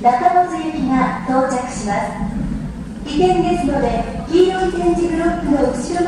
中本行きが到着します。危険ですので黄色い点字ブロックの後ろ